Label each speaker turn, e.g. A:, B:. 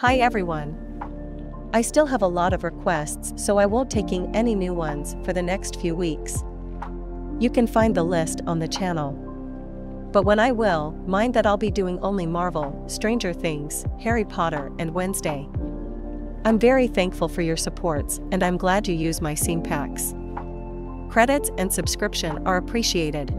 A: Hi everyone. I still have a lot of requests so I won't taking any new ones for the next few weeks. You can find the list on the channel. But when I will, mind that I'll be doing only Marvel, Stranger Things, Harry Potter and Wednesday. I'm very thankful for your supports and I'm glad you use my scene packs. Credits and subscription are appreciated.